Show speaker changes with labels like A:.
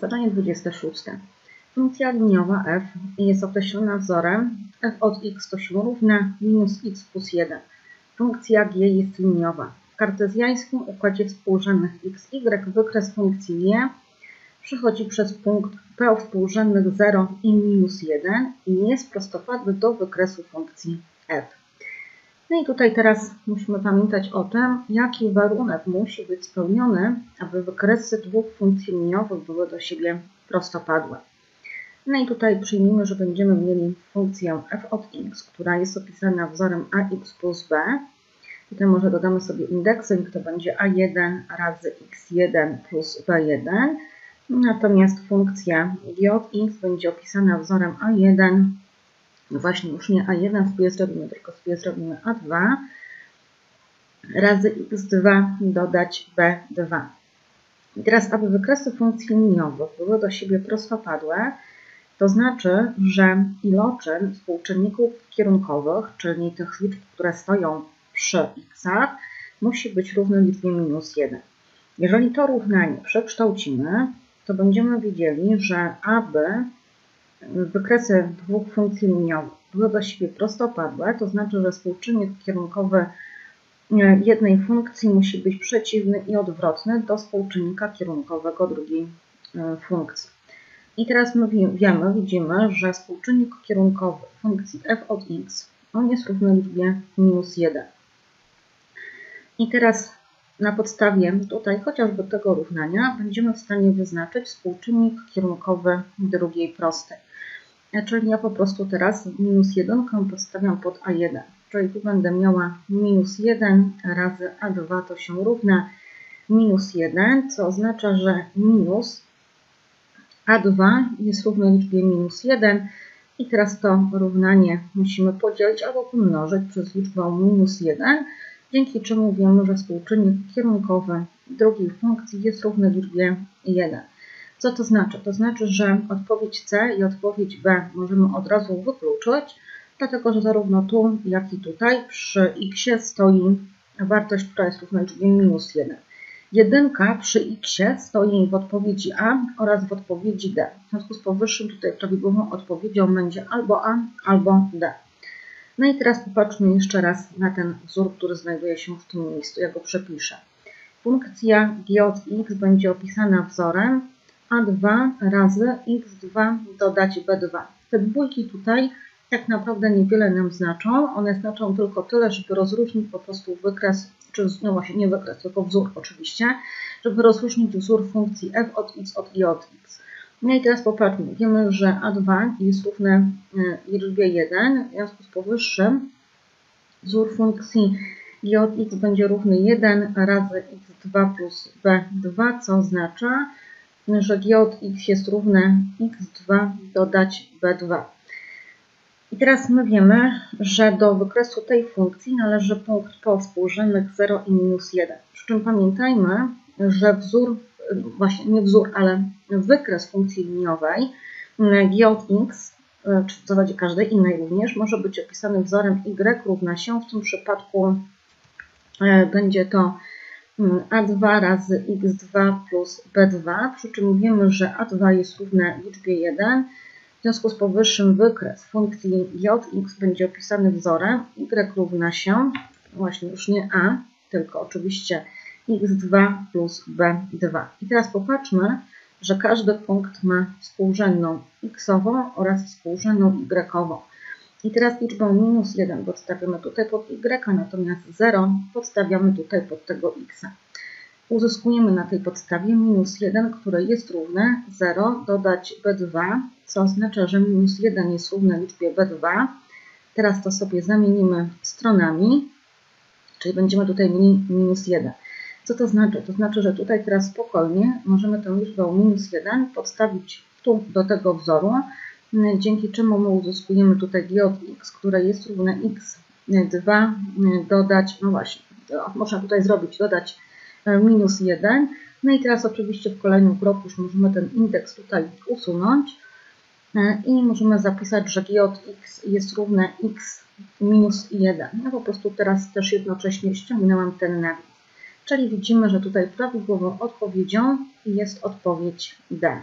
A: Zadanie 26. Funkcja liniowa f jest określona wzorem f od x to się równa minus x plus 1. Funkcja g jest liniowa. W kartezjańskim układzie współrzędnych x, y wykres funkcji g przechodzi przez punkt p współrzędnych 0 i minus 1 i jest prostopadły do wykresu funkcji f. No i tutaj teraz musimy pamiętać o tym, jaki warunek musi być spełniony, aby wykresy dwóch funkcji liniowych były do siebie prostopadłe. No i tutaj przyjmijmy, że będziemy mieli funkcję f od x, która jest opisana wzorem ax plus b. Tutaj może dodamy sobie indeksy i to będzie a1 razy x1 plus b1. Natomiast funkcja g od x będzie opisana wzorem a1, właśnie już nie a1 sobie zrobimy, tylko sobie zrobimy a2 razy x2 dodać b2. I teraz, aby wykresy funkcji liniowych były do siebie prostopadłe, to znaczy, że iloczyn współczynników kierunkowych, czyli tych liczb, które stoją przy x, musi być równy liczbie minus 1. Jeżeli to równanie przekształcimy, to będziemy widzieli, że aby wykresy dwóch funkcji liniowych były do siebie prostopadłe, to znaczy, że współczynnik kierunkowy jednej funkcji musi być przeciwny i odwrotny do współczynnika kierunkowego drugiej e, funkcji. I teraz my wiemy, widzimy, że współczynnik kierunkowy funkcji f od x on jest równy liczbie minus 1. I teraz na podstawie tutaj chociażby tego równania będziemy w stanie wyznaczyć współczynnik kierunkowy drugiej prostej. Czyli ja po prostu teraz minus 1 podstawiam pod a1. Czyli tu będę miała minus 1 razy a2 to się równa minus 1, co oznacza, że minus a2 jest równe liczbie minus 1 i teraz to równanie musimy podzielić albo pomnożyć przez liczbę minus 1, dzięki czemu wiemy, że współczynnik kierunkowy drugiej funkcji jest równy liczbie 1. Co to znaczy? To znaczy, że odpowiedź C i odpowiedź B możemy od razu wykluczyć, dlatego że zarówno tu, jak i tutaj przy x stoi wartość, która jest równa liczbie minus 1. Jedynka przy x stoi w odpowiedzi A oraz w odpowiedzi D. W związku z powyższym tutaj prawidłową odpowiedzią będzie albo A, albo D. No i teraz popatrzmy jeszcze raz na ten wzór, który znajduje się w tym miejscu. Ja go przepiszę. Funkcja g od x będzie opisana wzorem a2 razy x2 dodać b2. Te dwójki tutaj tak naprawdę niewiele nam znaczą. One znaczą tylko tyle, żeby rozróżnić po prostu wykres, czy no właśnie nie wykres, tylko wzór oczywiście, żeby rozróżnić wzór funkcji f od x od i od x. No i teraz popatrzmy. Wiemy, że a2 jest równe liczbie 1, w związku z powyższym wzór funkcji i od x będzie równy 1 razy x2 plus b2, co oznacza, że g od x jest równe x2 dodać b2. I teraz my wiemy, że do wykresu tej funkcji należy punkt współrzędnych 0 i minus 1. Przy czym pamiętajmy, że wzór, właśnie nie wzór, ale wykres funkcji liniowej g od x, czy w zasadzie każdej innej również, może być opisany wzorem y równa się. W tym przypadku e, będzie to a2 razy x2 plus b2, przy czym wiemy, że a2 jest równe liczbie 1. W związku z powyższym wykres funkcji jx będzie opisany wzorem y równa się, właśnie już nie a, tylko oczywiście x2 plus b2. I teraz popatrzmy, że każdy punkt ma współrzędną x-ową oraz współrzędną y-ową. I teraz liczbę minus 1 podstawiamy tutaj pod y, natomiast 0 podstawiamy tutaj pod tego x. Uzyskujemy na tej podstawie minus 1, które jest równe 0 dodać b2, co oznacza, że minus 1 jest równe liczbie b2. Teraz to sobie zamienimy stronami, czyli będziemy tutaj mieli minus 1. Co to znaczy? To znaczy, że tutaj teraz spokojnie możemy tę liczbę minus 1 podstawić tu do tego wzoru, dzięki czemu my uzyskujemy tutaj g od x, które jest równe x2 dodać, no właśnie, można tutaj zrobić, dodać e, minus 1. No i teraz oczywiście w kolejnym kroku już możemy ten indeks tutaj usunąć e, i możemy zapisać, że g od x jest równe x minus 1. Ja po prostu teraz też jednocześnie ściągnęłam ten nawias. Czyli widzimy, że tutaj prawidłową odpowiedzią jest odpowiedź D.